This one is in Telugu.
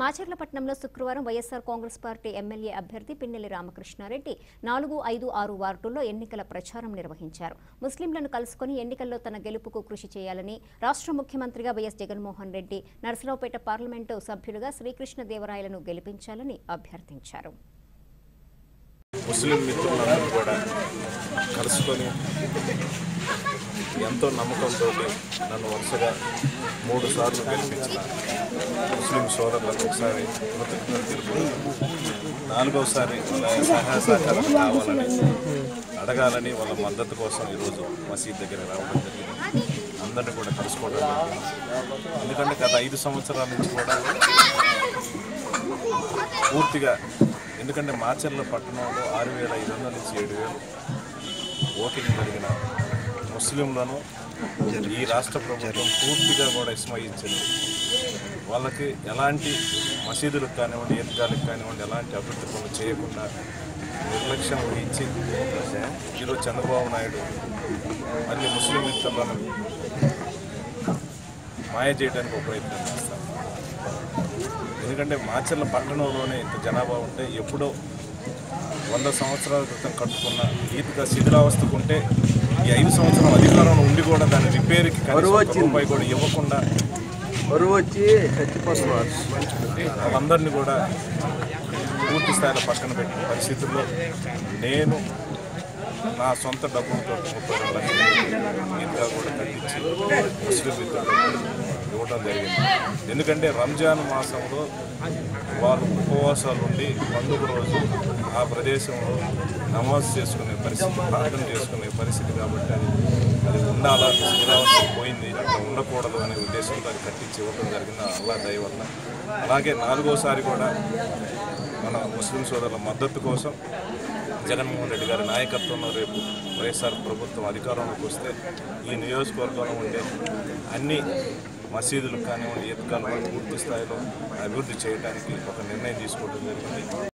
మాచర్లపట్నంలో శుక్రవారం వైఎస్సార్ కాంగ్రెస్ పార్టీ ఎమ్మెల్యే అభ్యర్థి పిన్నెల్లి రామకృష్ణారెడ్డి నాలుగు ఐదు ఆరు వార్డుల్లో ఎన్నికల ప్రచారం నిర్వహించారు. ముస్లింలను కలుసుకుని ఎన్నికల్లో తన గెలుపుకు కృషి చేయాలని రాష్ట్ర ముఖ్యమంత్రిగా వైఎస్ జగన్మోహన్ రెడ్డి నర్సరావుపేట పార్లమెంటు సభ్యులుగా శ్రీకృష్ణదేవరాయలను గెలిపించాలని అభ్యర్థించారు. ముస్లిం మిత్రులందరూ కూడా కలుసుకొని ఎంతో నమ్మకంతో నన్ను వరుసగా మూడు సార్లు గెలిపించిన ముస్లిం సోదరులకు ఒకసారి కృతజ్ఞతలు నాలుగోసారి వాళ్ళ సహాయ సహకారం కావాలని అడగాలని వాళ్ళ మద్దతు కోసం ఈరోజు మసీద్ దగ్గర రావడం జరిగింది. అందరినీ కూడా కలుసుకోవడం ఎందుకంటే గత ఐదు సంవత్సరాల నుంచి కూడా పూర్తిగా ఎందుకంటే మాచర్ల పట్టణంలో ఆరు వేల ఐదు వందల నుంచి ఏడు వేలు ఓటింగ్ జరిగిన ముస్లింలను ఈ రాష్ట్ర ప్రభుత్వం పూర్తిగా కూడా విస్మయించింది. వాళ్ళకి ఎలాంటి మసీదులకు కానివ్వండి ఈద్గాలకు కానివ్వండి ఎలాంటి అభివృద్ధి పనులు చేయకుండా నిర్లక్ష్యం వహించి ఈరోజు చంద్రబాబు నాయుడు మళ్ళీ ముస్లిం మిత్రులను మాయ చేయడానికి ఒక ప్రయత్నం చేస్తారు. ఎందుకంటే మాచర్ల పట్టణంలోనే ఇంత జనాభా ఉంటే ఎప్పుడో వంద సంవత్సరాల క్రితం కట్టుకున్న ఈద్గా శిథిలావస్థకు ఉంటే ఈ ఐదు సంవత్సరం అధికారంలో ఉండి కూడా దాని రిపేర్కి రూపాయి కూడా ఇవ్వకుండా బరువు వచ్చి చచ్చిపోతున్నారు వాళ్ళందరినీ కూడా పూర్తి స్థాయిలో పక్కన పెట్టిన పరిస్థితుల్లో నేను నా సొంత డబ్బులతో ముప్పై రెండు లక్షలు కూడా కట్టించి ముస్లిం ఇవ్వడం జరిగింది. ఎందుకంటే రంజాన్ మాసంలో వాళ్ళు ఉపవాసాలు ఉండి పండుగ రోజు ఆ ప్రదేశంలో నమాజ్ చేసుకునే పరిస్థితి ప్రార్థన చేసుకునే పరిస్థితి కాబట్టి అది అది ఉండాలా? శ్రీరావస్థ పోయింది. అట్లా ఉండకూడదు అనే ఉద్దేశంతో అది కట్టించి ఇవ్వడం జరిగింది. అల్లా దయవల్ల అలాగే నాలుగోసారి కూడా మన ముస్లిం సోదరుల మద్దతు కోసం జగన్మోహన్ రెడ్డి గారి నాయకత్వంలో రేపు వైఎస్ఆర్ ప్రభుత్వం అధికారంలోకి వస్తే ఈ నియోజకవర్గంలో ఉండే అన్ని మసీదులు కానివ్వండి ఈద్గాలు పూర్తి స్థాయిలో అభివృద్ధి చేయడానికి ఒక నిర్ణయం తీసుకోవడం జరిగింది.